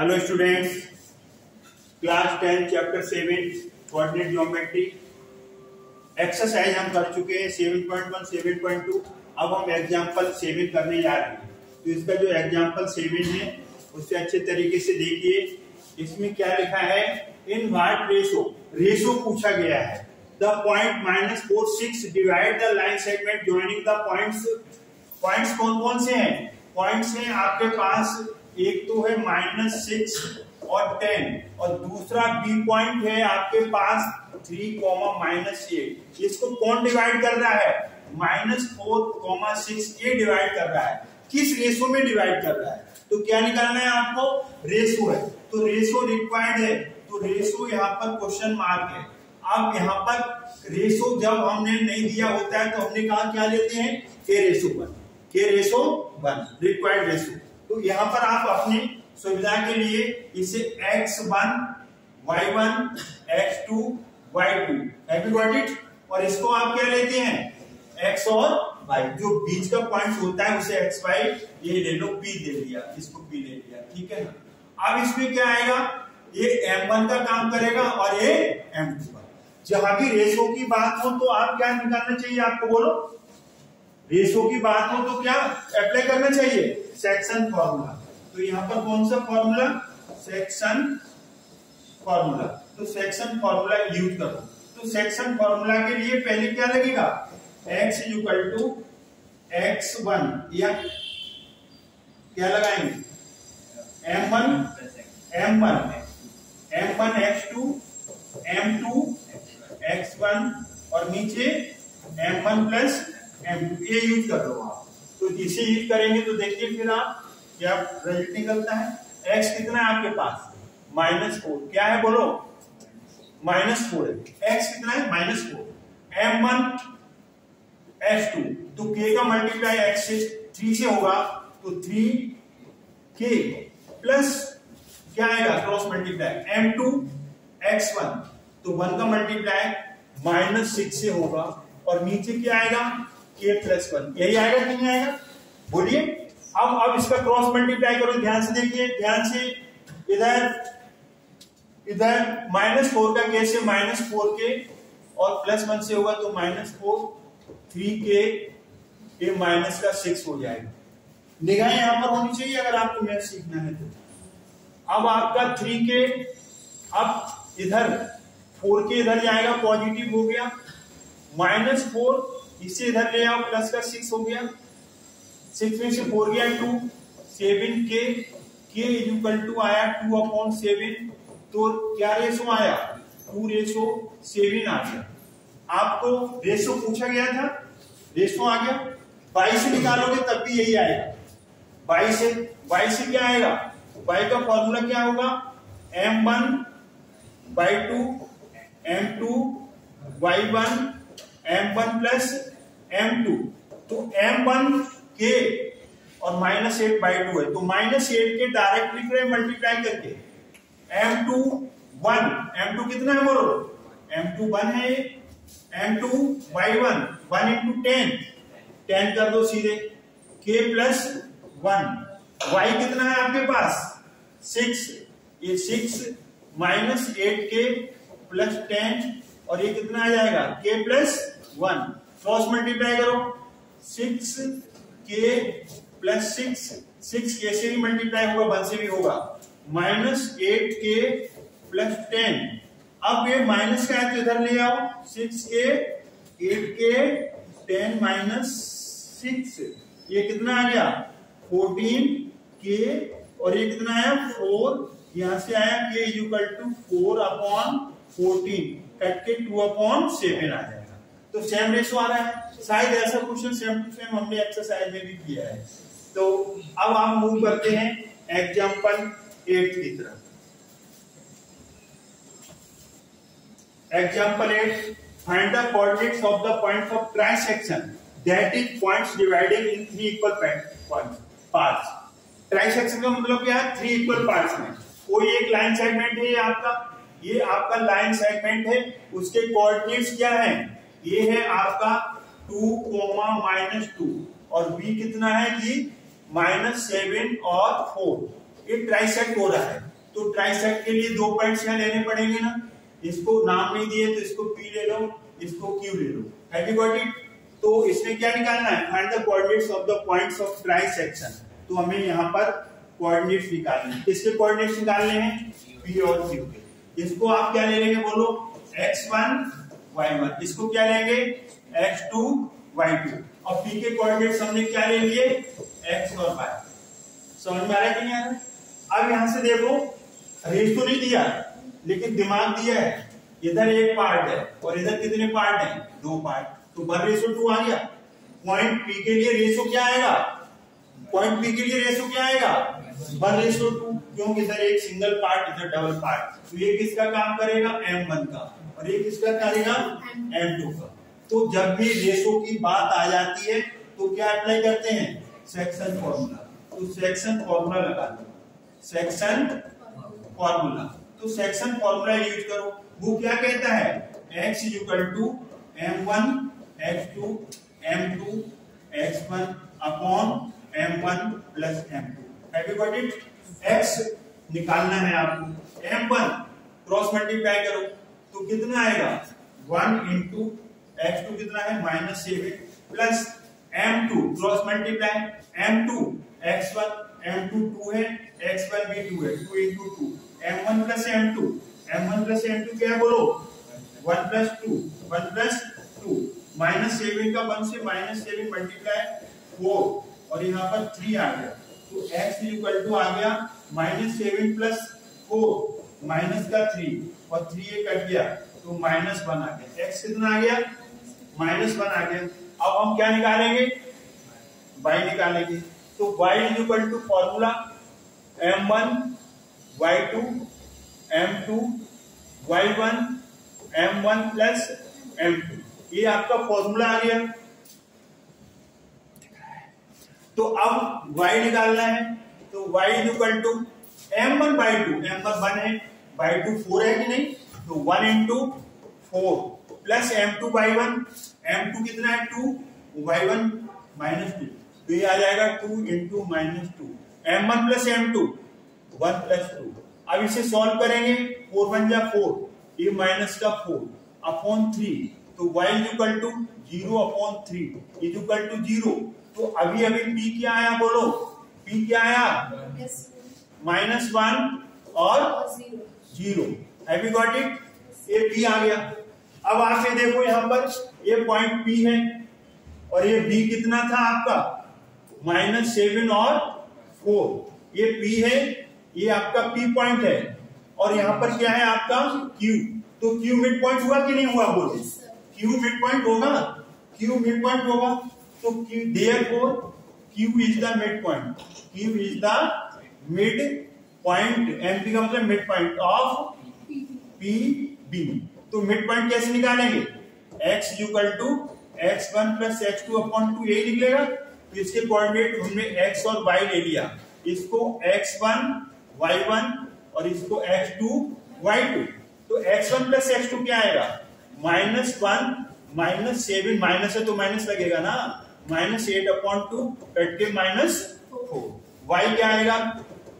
Hello students class ten chapter seven coordinate geometry exercise हम कर चुके हैं seven point one seven point two अब हम एग्ज़ाम्पल सेवन करने जा रहे हैं। तो इसका जो एग्ज़ाम्पल सेवन है उससे अच्छे तरीके से देखिए। इसमें क्या लिखा है? इन वाट रेशो रेशो पूछा गया है। The point minus four six divide the line segment joining the points points कौन कौन से हैं? पॉइंट्स हैं आपके पास एक तो है माइनस सिक्स और टेन, और दूसरा बी पॉइंट है आपके पास थ्री कॉमा माइनस एट इसको कौन डिवाइड कर रहा है? माइनस फोर कॉमा सिक्स ये डिवाइड कर रहा है। किस रेशो में डिवाइड कर रहा है? तो क्या निकालना है आपको? रेशो है। तो रेशो रिक्वायर्ड है। तो रेशो यहाँ पर क्वेश्चन मार्क है। अब यहाँ पर रेशो जब हमने नहीं दिया होता है तो हमने कहा क्या लेते हैं? K ratio one k ratio one. Required ratio तो यहाँ पर आप अपनी सुविधा के लिए इसे x one y one x two y two it और इसको आप क्या लेते हैं? X और y. जो बीच का पॉइंट होता है उसे x, y, ये ले लो, p दे दिया, इसको p ले लिया ठीक है ना? अब इसमें क्या आएगा? ये m1 का काम करेगा और ये m2 का। जहाँ भी रेशो की बात हो तो आप क्या निकालना चाहिए आपको बोलो? रेशो की बात हो तो क्या अप्लाई करना चाहिए? सेक्शन फॉर्मूला तो यहाँ पर कौन सा फॉर्मूला सेक्शन फॉर्मूला तो सेक्शन फॉर्मूला यूज़ करो। तो सेक्शन फॉर्मूला के लिए पहले क्या लगेगा? X equal to x one या क्या लगाएँगे? M one m one m one x two m two x one और नीचे एम वन प्लस ये यूज़ कर लो आप। तो जिसे यूज़ करेंगे तो देखिए फिर आप क्या रिज़ल्ट निकलता है। एक्स कितना है आपके पास? माइनस फोर क्या है बोलो? माइनस फोर है। एक्स कितना है? Minus four m one s two तो के का मल्टीप्लाई एक्स से थ्री से होगा तो थ्री के प्लस क्या आएगा? Cross multiply m two x one तो वन का मल्टीप्लाई माइनस सिक्स से होगा। और नीचे क्या आएगा? के प्लस वन यही आएगा कि नहीं आएगा? बोलिए। अब अब इसका क्रॉस मल्टीप्लाई करो। ध्यान से देखिए, ध्यान से। इधर इधर माइनस फोर का के से माइनस फोर के और प्लस वन से होगा तो माइनस फोर थ्री के ये माइनस का सिक्स हो जाएगा। निगाह यहाँ पर होनी चाहिए अगर आपको मैथ सीखना है तो। अब आपका थ्री के अब इधर फोर के इधर जाएगा पॉजिटिव हो गया। माइनस फोर इससे इधर ले आओ प्लस का सिक्स हो गया। सिक्स में से फोर गया टू सेवन के के इक्वल टू आया टू अपॉन सेवन तो क्या रेशो आया? टू रेशो सेवन आ गया। आपको रेशो पूछा गया था? रेशो आ गया। बाईस निकालोगे तब भी यही आएगा। बाईस से बाई से क्या आएगा? बाई का फॉर्मूला क्या होगा? M one by two m two y one m one plus m two तो एम वन के और माइनस एट बाई टू है. तो माइनस एट के डायरेक्ट लिख रहे मल्टीप्लाई करके. M two one m two कितना है बोलो? एम टू वन है m two by one one into ten ten कर दो सीधे. के प्लस वन वाई कितना है आपके पास? सिक्स ये six minus eight k plus ten और ये कितना आ जाएगा? K plus one cross multiply करो। Six k plus six six k से भी मल्टीप्लाई होगा वन से भी होगा। Minus eight k plus ten अब ये माइनस का है तो इधर ले आओ। सिक्स के एट के टेन माइनस सिक्स ये कितना आ गया? फोर्टीन के और ये कितना आया? फोर यहाँ से आया k equal to four upon fourteen cut के टू अपॉन सेवन आ जाएगा। तो सेम रेशो आ रहा है। शायद ऐसा क्वेश्चन सेम टू सेम हमने एक्सरसाइज में भी किया है। तो अब हम मूव करते हैं एग्ज़ाम्पल एट की तरफ़। Example eight find the coordinates of the points of trisection that is points divided in three equal parts trisection का मतलब क्या है? थ्री इक्वल पार्ट्स में। कोई एक लाइन सेगमेंट है ये आपका? ये आपका लाइन सेगमेंट है। उसके कोऑर्डिनेट्स क्या है? ये है आपका टू कोमा माइनस टू। और बी कितना है कि माइनस सेवन और फोर। ये ट्राइसेक्ट हो रहा है। तो ट्राइसेक्ट के लिए दो पॉइंट्स यहाँ लेने पड़ेंगे ना। इसको नाम नहीं दिए तो इसको पी ले लो, इसको क्यू ले लो। हैव गॉट इट तो इसमें क्या निकालना है? Find the coordinates of the points of trisection तो हमें यहाँ पर कोऑर्डिनेट्स निकालने हैं। किसके कोऑर्डिनेट्स निकालने हैं? पी और क्यू के। इसको आप क्या ले लेंगे बोलो? X1 y1. इसको क्या लेंगे? x2 y2. और पी के कोऑर्डिनेट्स हमने क्या ले लिए? x और y. समझ में आ रहा है कि नहीं अब यहाँ से देखो रेस तो नहीं दिया, लेकिन दिमाग दिया है। इधर एक पार्ट है और इधर कितने पार्ट है? दो पार्ट तो वन रेसो टू आ गया। पॉइंट पी के लिए रेसो क्या आएगा? पॉइंट पी के लिए रेसो क्या आएगा? वन रेसो टू क्योंकि इधर एक सिंगल पार्ट इधर डबल पार्ट तो ये किसका काम करेगा? एम वन का। और ये किसका करेगा? एम टू का। तो जब भी रेसो की बात आ जाती है तो क्या अप्लाई करते हैं? सेक्शन फॉर्मूला तो सेक्शन फॉर्मूला लगा दो सेक्शन फॉर्मूला तो सेक्शन फॉर्मूला यूज़ करो। वो क्या कहता है? X is equal to m one x two m two x one upon m one plus m two it x निकालना है आपको। एम वन क्रॉस मल्टीप्लाई करो तो कितना आएगा? वन इंटू एक्स टू कितना है? Minus seven plus m two cross multiply m two x one m two two है एक्स वन भी टू है two into two m one plus m two m one plus m two क्या बोलो? One plus two one plus two minus seven का one से minus seven multiply four और यहाँ पर थ्री आ गया। तो एक्स इक्वल टू आ गया minus seven plus four minus का थ्री और थ्री ये कट गया तो माइनस वन आ गया। एक्स कितना आ गया? माइनस वन आ गया। अब हम क्या निकालेंगे? वाई निकालेंगे। तो is equal to formula m one y two m two y one m one plus m two ये आपका फॉर्मूला आ गया। तो अब y निकालना है तो y is equal to m one by two m one one है बाई टू फोर है कि नहीं? तो one into four plus m two by one m two कितना है? Two y one minus two तो ये आ जाएगा two into minus two m one plus m two one plus two अब इसे सॉल्व करेंगे फोर वन जा फोर ये माइनस का फोर अपॉन थ्री तो y is equal to zero upon three is equal to zero तो अभी अभी p क्या आया बोलो? P क्या आया माइनस वन और ज़ीरो हैव गॉट इट ये p आ गया. अब ये देखो यहाँ पर ये पॉइंट p है. और ये b कितना था आपका? माइनस सेवन और फोर ये p है ये आपका p पॉइंट है. और यहाँ पर क्या है आपका? Q. तो q मिड पॉइंट हुआ कि नहीं हुआ? बोलो. क्यू मिड पॉइंट होगा? क्यू मिड पॉइंट होगा. तो therefore Q is the mid point Q is the mid point MP का मतलब mid point of P B तो मिड पॉइंट कैसे निकालेंगे? x equal to x one plus x two upon two यही निकलेगा। तो इसके कोऑर्डिनेट हमने x और y ले लिया। इसको x1 y1 और इसको x2 y2 तो x1 प्लस एक्स टू क्या आएगा? Minus one minus seven minus है तो माइनस लगेगा ना। Minus eight upon two, cut के माइनस फोर। वाई क्या आएगा?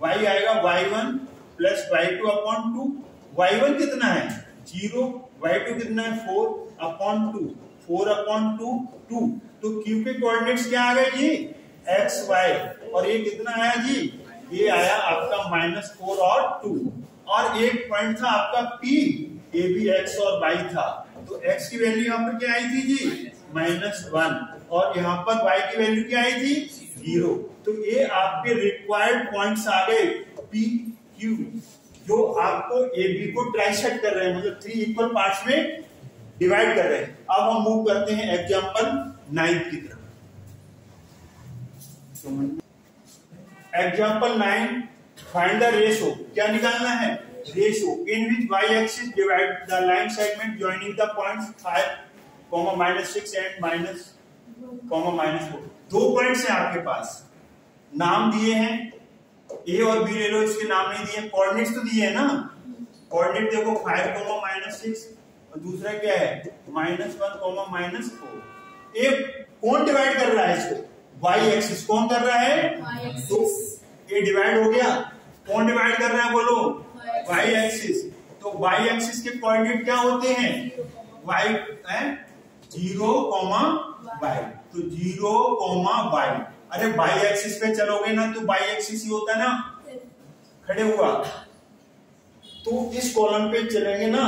वाई आएगा y one plus y two upon two y one कितना है? ज़ीरो वाई टू कितना है? Four upon two four upon two two तो क्यू के कोऑर्डिनेट्स क्या आ गए जी? एक्स वाई और ये कितना आया जी? ये आया आपका माइनस फोर और टू और एक पॉइंट था आपका पी ए बी एक्स और वाई था। तो एक्स की वैल्यू यहाँ पर क्या आई थी जी? माइनस वन और यहाँ पर y की वैल्यू क्या आई थी? ज़ीरो तो ये आपके रिक्वायर्ड पॉइंट्स आ गए पी क्यू जो आपको ए बी को ट्राइसेक्ट कर रहे हैं मतलब थ्री इक्वल पार्ट्स में डिवाइड कर रहे हैं। अब हम मूव करते हैं एग्ज़ाम्पल नाइन्थ की तरफ़। Example nine find the ratio क्या निकालना है? Ratio. In which y-axis divide the line segment joining the points 5, comma minus 6 and minus comma minus 4. दो पॉइंट्स हैं आपके पास। नाम दिए हैं। ए और बी ले लो इसके नाम नहीं दिए। कोऑर्डिनेट्स तो दिए हैं ना। कोऑर्डिनेट देखो 5 कोमा माइनस सिक्स और दूसरा क्या है? Minus one comma minus four एक कौन डिवाइड कर रहा है इसको? वाई एक्सिस कौन कर रहा है? तो ये डिवाइड हो गया। कौन डिवाइड कर रहा है बोलो? वाई एक्सिस तो वाई एक्सिस के कोऑर्डिनेट क्या होते हैं? वाई ज़ीरो कॉमा वाई तो ज़ीरो कॉमा वाई अरे बाई एक्सिस पे चलोगे ना तो वाई एक्सिस ही होता है ना। खड़े हुआ। तो इस कॉलम पे चलेंगे ना।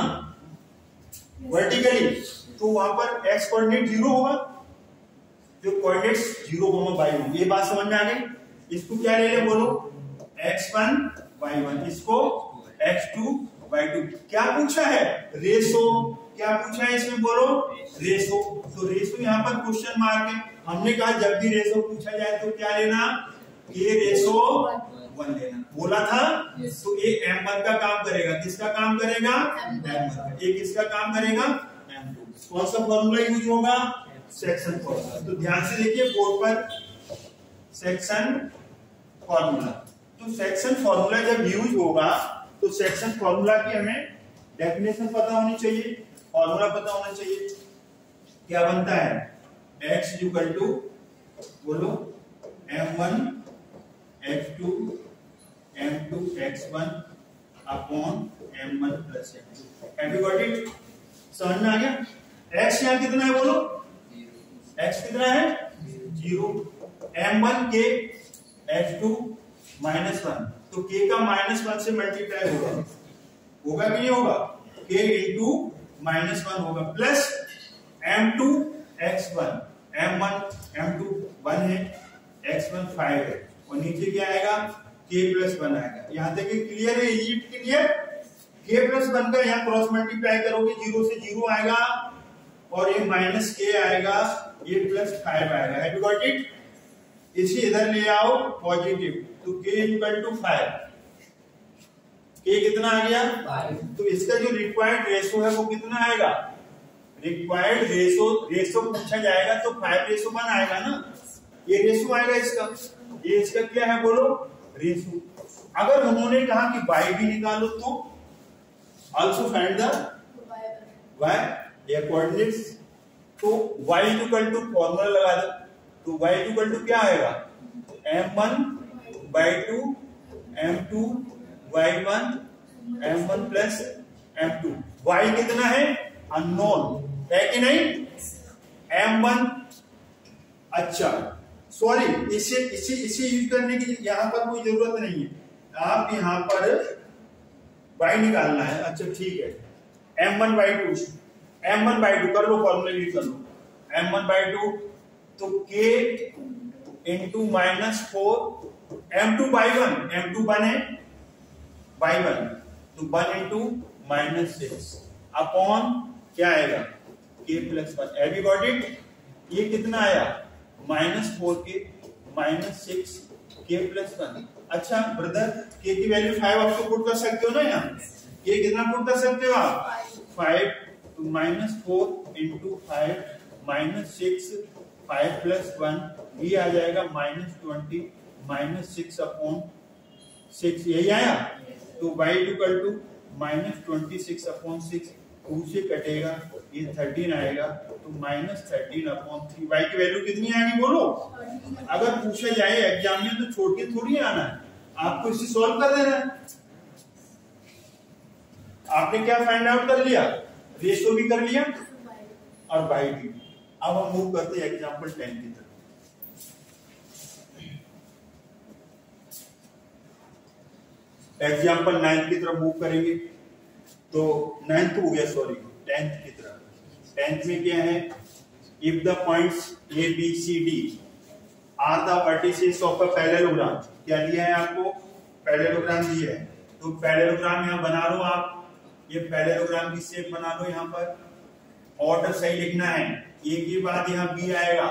वर्टिकली तो वहाँ पर एक्स कोऑर्डिनेट ज़ीरो होगा। जो कोऑर्डिनेट्स ज़ीरो कॉमा वाई होंगे। ये बात समझ में आ गई? इसको क्या ले ले बोलो? एक्स वन वाई वन इसको एक्स टू वाई टू क्या पूछा है? रेसो क्या पूछा है इसमें बोलो? रेसो तो रेसो यहाँ पर क्वेश्चन मार्क है। हमने कहा जब भी रेशो पूछा जाए तो क्या लेना? ये रेसो वन लेना। बोला था तो ये एम वन का काम करेगा। किसका काम करेगा? एम वन ये किसका काम करेगा? एम टू कौन सा फॉर्मूला यूज़ होगा? सेक्शन फॉर्मूला तो ध्यान से देखिए बोर्ड पर सेक्शन फॉर्मूला तो सेक्शन फॉर्मूला जब यूज़ होगा तो सेक्शन फॉर्मूला की हमें डेफिनेशन पता होनी चाहिए फॉर्मूला पता होना चाहिए। क्या बनता है? एक्स इक्वल टू बोलो m one x two m two x one upon m one plus m two every समझ में आ गया? एक्स यहाँ कितना है बोलो? एक्स कितना है? Zero m one k x two minus one तो के का माइनस वन से मल्टीप्लाई होगा। होगा कि नहीं होगा? के इंटू माइनस वन होगा। Plus m two x one m one m two one है. एक्स वन फाइव है. और नीचे क्या आएगा? के प्लस वन आएगा. यहाँ तक क्लियर है it clear k plus one का यहाँ क्रॉस मल्टीप्लाई करोगे ज़ीरो से ज़ीरो आएगा. और ये माइनस के आएगा ये प्लस फाइव आएगा. हैव यू गॉट इट इसी इधर ले आओ पॉजिटिव तो के इक्वल टू फाइव के कितना आ गया? तो इसका जो रिक्वायर्ड रेशो है वो कितना आएगा? रिक्वायर्ड रेशो रेशो पूछा जाएगा तो फाइव रेशो वन आएगा ना? ये रेशो आएगा इसका। ये इसका क्या है बोलो? रेशो अगर उन्होंने कहा कि वाई भी निकालो तो? ऑल्सो फाइंड द वाई या कोऑर्डिनेट्स तो y इक्वल टू फॉर्मूला लगा दो। तो y इक्वल टू क्या आएगा? M1 by two m two y one m one plus m two y कितना है? अननोन है कि नहीं एम वन अच्छा। सॉरी इसे इसे इसे यूज़ करने की यहाँ पर कोई ज़रूरत नहीं है। आप यहाँ पर वाई निकालना है। अच्छा ठीक है। M one by two m one by two कर लो फॉर्मूला यूज़ कर लो। एम वन बाई टू तो k into minus four m two by one m two one है बाई वन तो one into minus six upon क्या आएगा? के प्लस वन एवी इट ये कितना आया? Minus four k minus six k plus one अच्छा ब्रदर के की वैल्यू फाइव आप तो पुट कर सकते हो ना यहाँ? के कितना पुट कर सकते हो आप? Five minus four into five minus six five plus one ये आ जाएगा minus twenty minus six upon six यही आया? तो y equal to minus twenty six upon six two से कटेगा, ये थर्टीन आएगा तो minus thirteen upon three y की वैल्यू कितनी आएगी बोलो? अगर पूछा जाए एग्ज़ाम में तो छोड़ के थोड़ी आना है। आपको इसे सॉल्व कर देना है। आपने क्या फाइंड आउट कर लिया? रेशो भी कर लिया और बाई भी। अब हम मूव करते हैं एग्ज़ाम्पल टेन की तरफ़। एग्ज़ाम्पल नाइन की तरफ़ मूव करेंगे। तो नाइन्थ हो गया सॉरी टेंथ की तरफ़ टेंथ में क्या है? If the points A B C D are the vertices of a parallelogram क्या दिया है आपको? पैरेललोग्राम दिया है। तो पैरेललोग्राम यहाँ बना लो आप। ये पैरेललोग्राम की शेप बना लो यहाँ पर। ऑर्डर सही लिखना है। एक के बाद यहाँ बी आएगा।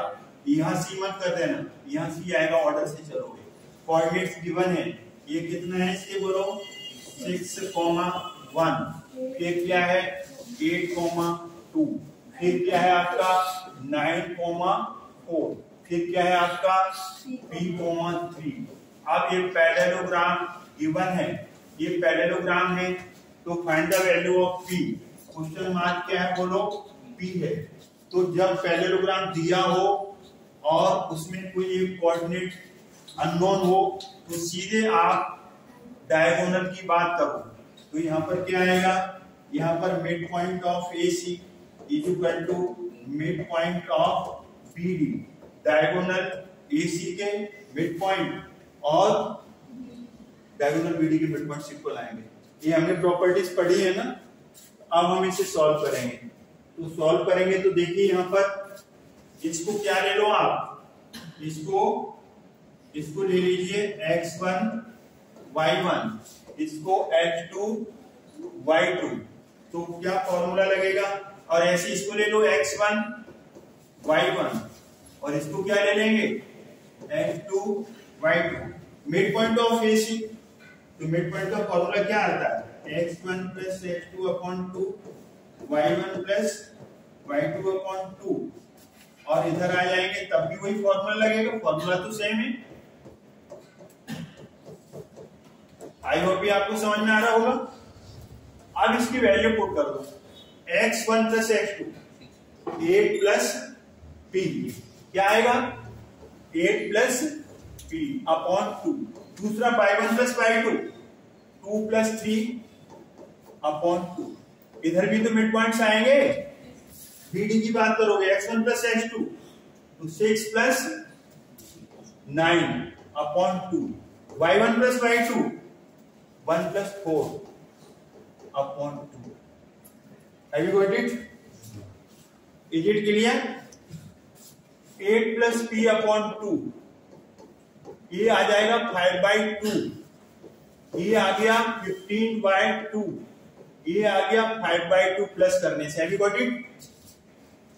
यहाँ सी मत कर देना। यहाँ सी आएगा ऑर्डर से चलोगे। कोऑर्डिनेट्स गिवन है। ये कितना है? इसके बोलो। सिक्स कॉमा वन फिर क्या है एट कॉमा टू। फिर क्या है आपका नाइन कॉमा फोर। फिर क्या है आपका पी कॉमा थ्री। अब ये पैरेलोग्राम गिवन है। ये पैरेलोग्राम है तो find the value of P. Question mark क्या है बोलो? पी है। तो जब पैरेलोग्राम दिया हो और उसमें कोई एक कोऑर्डिनेट अननोन हो तो सीधे आप डायगोनल की बात करूँ। तो यहाँ पर क्या आएगा? यहाँ पर mid point of A C is equal to mid point of B D diagonal A C के मिड पॉइंट और डायगोनल बी डी के मिड पॉइंट इक्वल आएँगे। ये हमने प्रॉपर्टीज़ पढ़ी है ना? अब हम इसे सॉल्व करेंगे। तो सॉल्व करेंगे तो देखिए यहाँ पर इसको क्या ले लो आप? इसको इसको ले लीजिए एक्स वन वाई वन इसको एच टू वाई टू तो क्या फॉर्मूला लगेगा? और ऐसे इसको ले लो एक्स वन वाई वन और इसको क्या ले लेंगे? H two y two mid point of A C तो मिड पॉइंट का फॉर्मूला क्या आता है? X one plus x two upon two y one plus y two upon two और इधर आ जाएँगे, तब भी वही फॉर्मूला लगेगा। फॉर्मूला तो सेम है। आई होप ये आपको समझ में आ रहा होगा। अब इसकी वैल्यू पुट कर। दो x one plus x two eight plus p क्या आएगा? Eight plus p upon two दूसरा y one plus y two two plus three upon two इधर भी तो मिड पॉइंट्स आएँगे बीडी की बात करोगे। X one plus x two तो six plus nine upon two y one plus y two one plus four upon two have you it is it clear eight plus p upon two ये आ जाएगा five by two ये आ गया fifteen by two ये आ गया five by two plus करने से. Have you it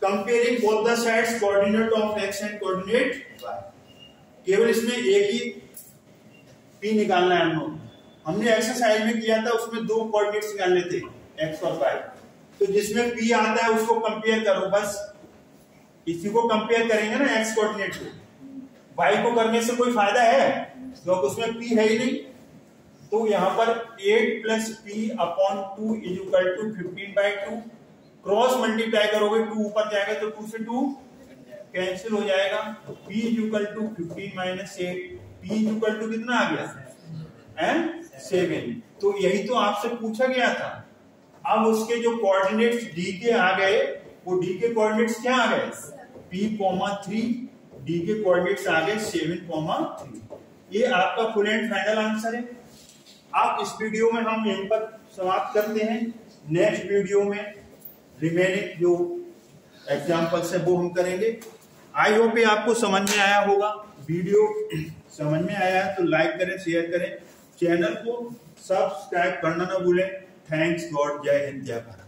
comparing both the sides coordinate of x and coordinate y केवल इसमें एक ही पी निकालना है हम लोग। हमने एक्सरसाइज में किया था, उसमें दो कोऑर्डिनेट्स निकालने थे एक्स और वाई तो जिसमें पी आता है, उसको कंपेयर करो, बस। इसी को कंपेयर करेंगे ना एक्स कोऑर्डिनेट को। वाई को करने से कोई फ़ायदा है? क्योंकि उसमें पी है ही नहीं। तो यहाँ पर eight plus p upon two is two fifteen by two cross multiply करोगे टू ऊपर जाएगा तो टू से टू कैंसिल हो जाएगा। P is equal to fifteen minus eight p is two कितना आ गया? And seven. तो यही तो आपसे पूछा गया था। अब उसके जो कोऑर्डिनेट्स डी के आ गए, वो डी के कोऑर्डिनेट्स क्या आ गए? पी कॉमा थ्री डी के कोऑर्डिनेट्स आ गए सेवन कॉमा थ्री ये आपका फुल एंड फाइनल आंसर है। आप इस वीडियो में हम यहीं पर समाप्त करते हैं। नेक्स्ट वीडियो में रिमेनिंग जो एग्जाम्पल्स है, वो हम करेंगे। आई होप ये आपको समझ में आया होगा। वीडियो समझ में आया है तो लाइक करें शेयर करें। चैनल को सब्सक्राइब करना ना भूलें। थैंक्स गॉड जय हिंद जय भारत।